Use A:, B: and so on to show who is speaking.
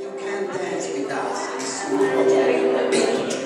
A: You can dance with us. It's